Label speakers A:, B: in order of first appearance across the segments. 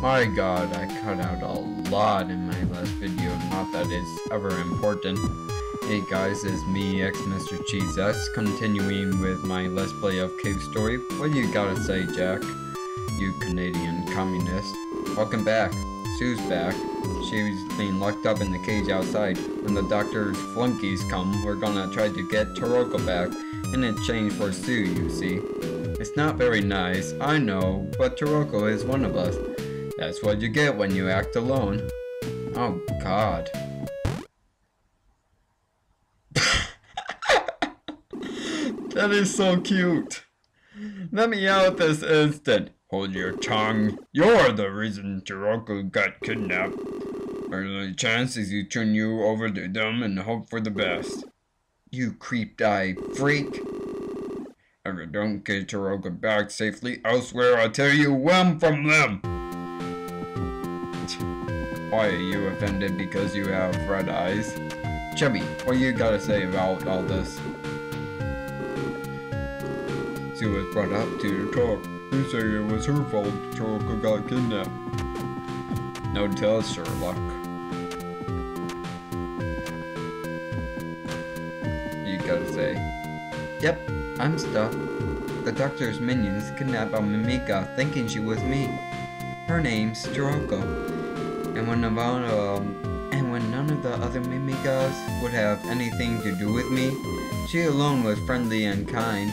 A: My god, I cut out a lot in my last video, not that it's ever important. Hey guys, it's me, X Mr. Cheese continuing with my Let's Play of Cave Story. What do you gotta say, Jack? You Canadian communist. Welcome back. Sue's back. She's being locked up in the cage outside. When the doctor's flunkies come, we're gonna try to get Toroko back, in exchange for Sue, you see. It's not very nice, I know, but Toroko is one of us. That's what you get when you act alone. Oh god. that is so cute. Let me out this instant. Hold your tongue. You're the reason Toroko got kidnapped. My only chance is you turn you over to them and hope for the best. You creeped-eye freak. If you don't get Toroko back safely elsewhere, I'll tear you one from them. Why are you offended because you have red eyes? Chubby, what you gotta say about all this? She was brought up to talk. You say it was her fault Toroko got kidnapped. No tell, Sherlock. You gotta say. Yep, I'm stuck. The doctor's minions kidnapped Mimiga thinking she was me. Her name's Toroko. And when none of, um, and when none of the other Mimigas would have anything to do with me, she alone was friendly and kind.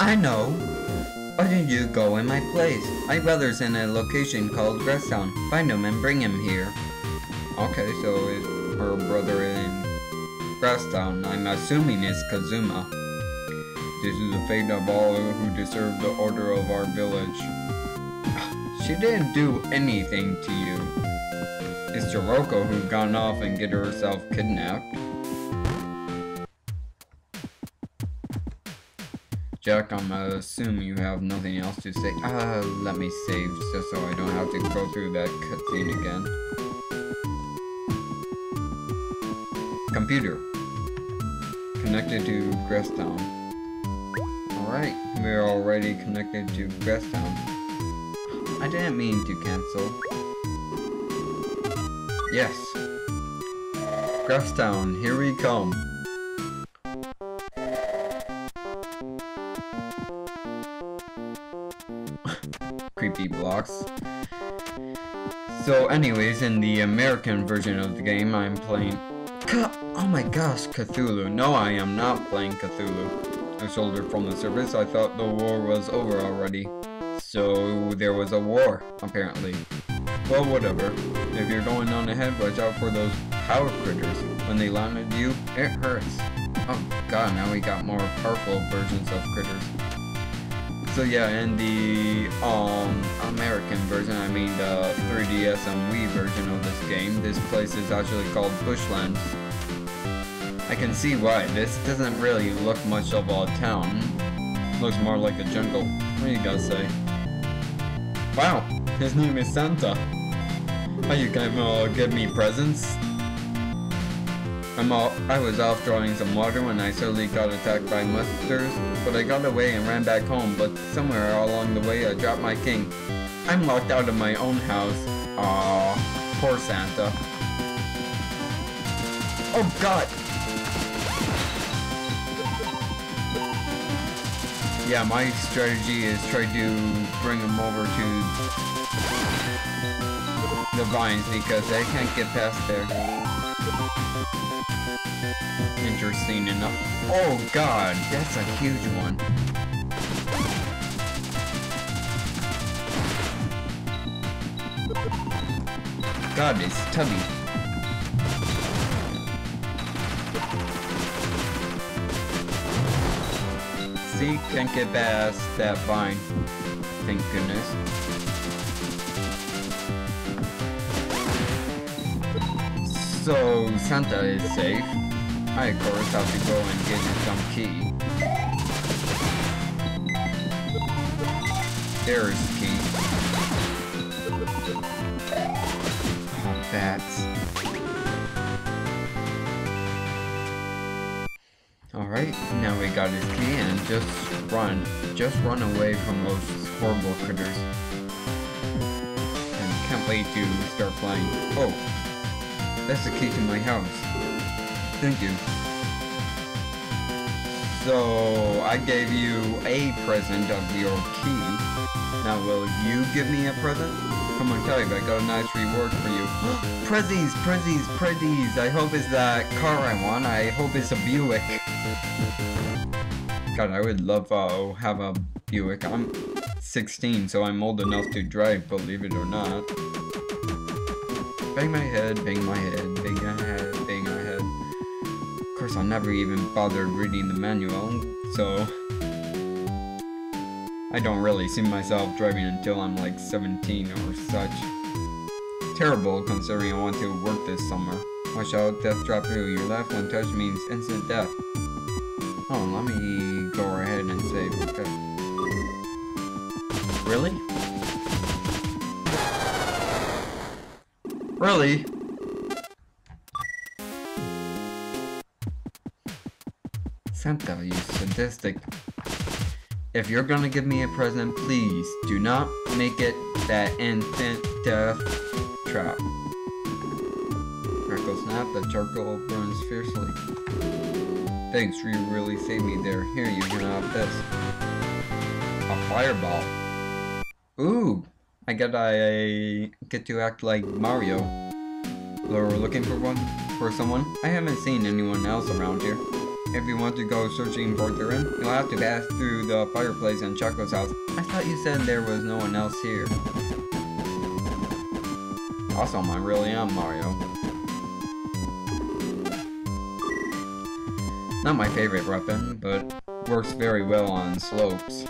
A: I know. Why don't you go in my place? My brother's in a location called Grasstown. Find him and bring him here. Okay, so it's her brother in Grasstown. I'm assuming it's Kazuma. This is the fate of all who deserve the order of our village. She didn't do anything to you. It's Toroko who gone off and get herself kidnapped. Jack, I'm assuming you have nothing else to say. Uh, let me save just so I don't have to go through that cutscene again. Computer. Connected to Grasstown. Alright, we're already connected to Grasstown. I didn't mean to cancel. Yes. Grasstown, here we come. Creepy blocks. So anyways, in the American version of the game, I'm playing... oh my gosh, Cthulhu. No, I am not playing Cthulhu. I shouldered from the service. I thought the war was over already. So there was a war, apparently. Well, whatever. If you're going on ahead, watch out for those power critters. When they land at you, it hurts. Oh god, now we got more powerful versions of critters. So yeah, in the um American version, I mean the 3DS and Wii version of this game, this place is actually called Bushlands. I can see why. This doesn't really look much of a town. Looks more like a jungle. What do you guys say? Wow, his name is Santa. Are you gonna uh, give me presents? I'm all, I was off drawing some water when I suddenly got attacked by monsters, but I got away and ran back home, but somewhere along the way I dropped my king. I'm locked out of my own house. Aww, poor Santa. Oh god! Yeah, my strategy is try to bring him over to the vines because they can't get past there. Interesting enough. Oh god, that's a huge one. God, it's tubby. See, can't get past that vine. Thank goodness. So, Santa is safe. I of course have to go and get some key. There's key. Oh, bats. Alright, now we got his key and just run. Just run away from those horrible critters. And can't wait to start flying. Oh, that's the key to my house. Thank you. So, I gave you a present of your key. Now, will you give me a present? Come on, Kelly, I got a nice reward for you. prezzies, prezzies, prezzies. I hope it's that car I want. I hope it's a Buick. God, I would love to uh, have a Buick. I'm 16, so I'm old enough to drive, believe it or not. Bang my head, bang my head, bang my head, bang my head. Of course, I never even bothered reading the manual, so... I don't really see myself driving until I'm like 17 or such. Terrible considering I want to work this summer. Watch out, death drop to your left, one touch means instant death. Oh, let me go ahead and save. Okay. Really? Really? Santa, you sadistic. If you're gonna give me a present, please do not make it that infant death trap. Crackle snap, the charcoal burns fiercely. Thanks, you really saved me there. Here, you can have this. A fireball. Ooh, I get I get to act like Mario. We're looking for one, for someone. I haven't seen anyone else around here. If you want to go searching for Turin, you'll have to pass through the fireplace in Chaco's house. I thought you said there was no one else here. Awesome, I really am Mario. Not my favorite weapon, but works very well on slopes.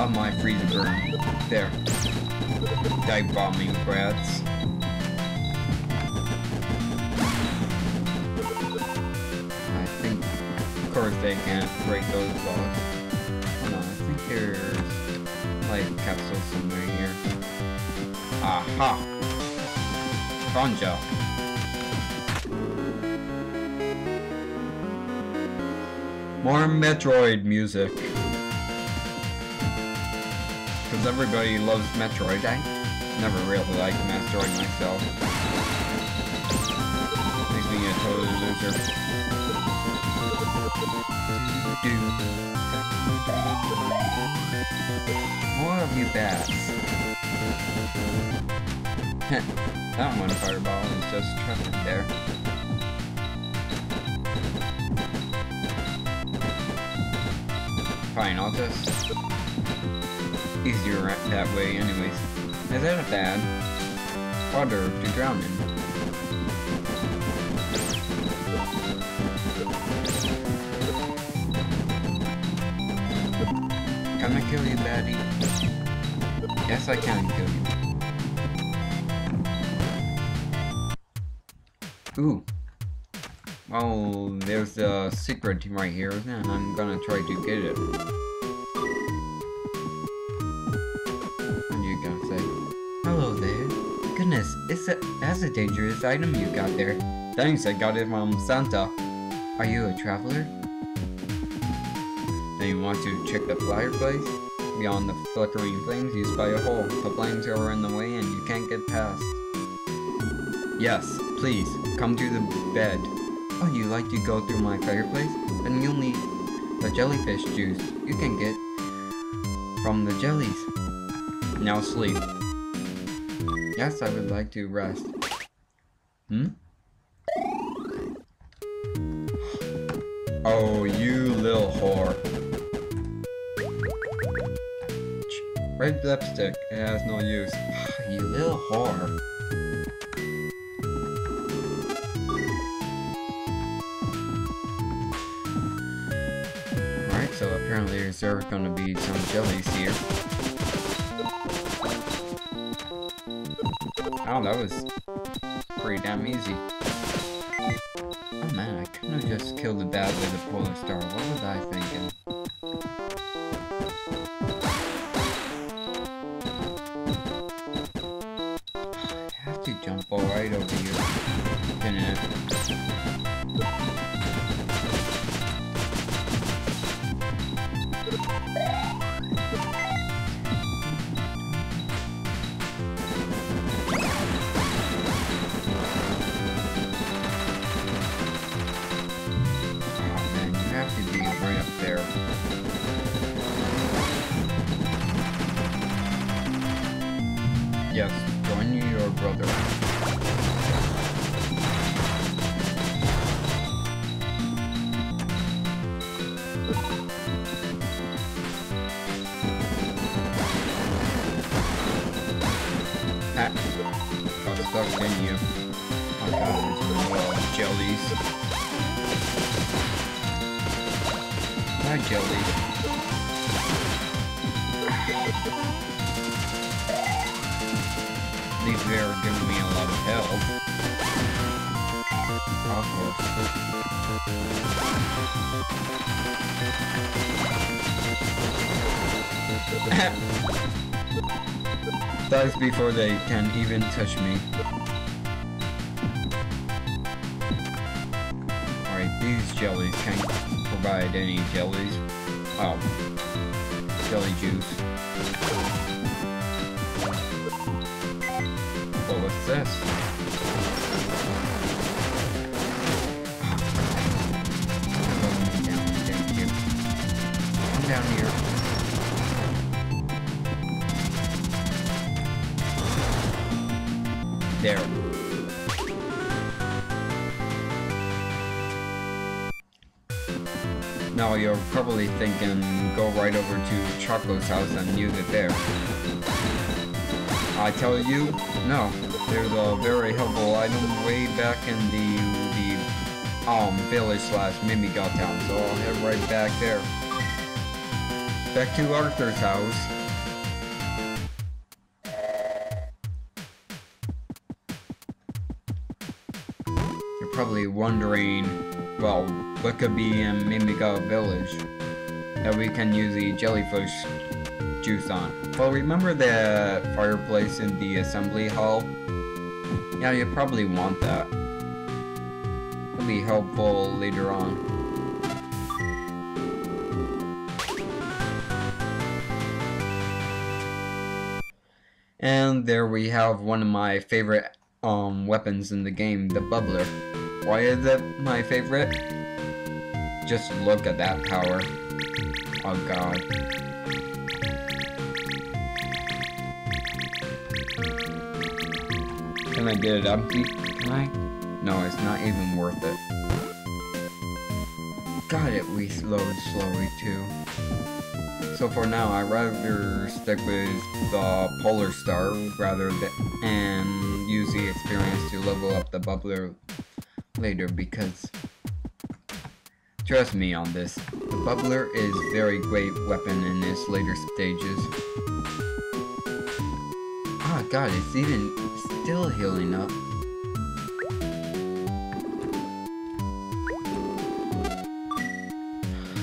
A: Of my freezer burn. There. Dive bombing brats. I think, of course, they can't break those blocks. Hold on, I think there's life capsule somewhere here. Aha! Ganja. More Metroid music because everybody loves Metroid. I never really liked Metroid myself. Makes me a total loser. More of you bats. that one fireball is just trapped there. Fine, I'll just easier that way anyways. Is that a bad? Water to drown in. Can I kill you, baddie? Yes, I can kill you. Ooh. Well, there's a secret right here, and I'm gonna try to get it. And you gonna say, Hello there. Goodness, it's a, that's a dangerous item you got there. Thanks, I got it from Santa. Are you a traveler? Then you want to check the fireplace? Beyond the flickering flames, you spy a hole. The flames are in the way and you can't get past. Yes, please, come to the bed. Oh, you like to go through my fireplace? Then you'll need the jellyfish juice you can get from the jellies. Now sleep. Yes, I would like to rest. Hmm? Oh, you little whore. Red lipstick, it has no use. you little whore. Apparently there's gonna be some jellies here. Oh, that was pretty damn easy. Oh man, I could've just killed the bad with the polar star. What was I thinking? I have to jump all right over here. In you. Oh god, there's more jellies. Hi, jelly. These are giving me a lot of help. Dies before they can even touch me. Alright, these jellies can't provide any jellies. Oh, jelly juice. what's this? There. Now you're probably thinking, go right over to Chaco's house and use it there. I tell you, no. There's a very helpful item way back in the the um village slash Mimiga town, so I'll head right back there. Back to Arthur's house. Probably wondering, well, what could be in Mimiga village that we can use the jellyfish juice on. Well, remember the fireplace in the assembly hall? Yeah, you probably want that. It'll be helpful later on. And there we have one of my favorite um, weapons in the game, the Bubbler. Why is it my favorite? Just look at that power. Oh god. Can I get it empty? Can I? No, it's not even worth it. God, it We reloads slowly too. So for now, I'd rather stick with the Polar Star rather than and use the experience to level up the bubbler later because trust me on this, the bubbler is very great weapon in its later stages. Oh god, it's even still healing up.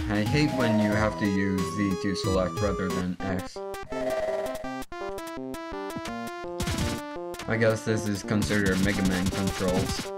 A: I hate when you have to use Z to select rather than X. I guess this is considered Mega Man controls.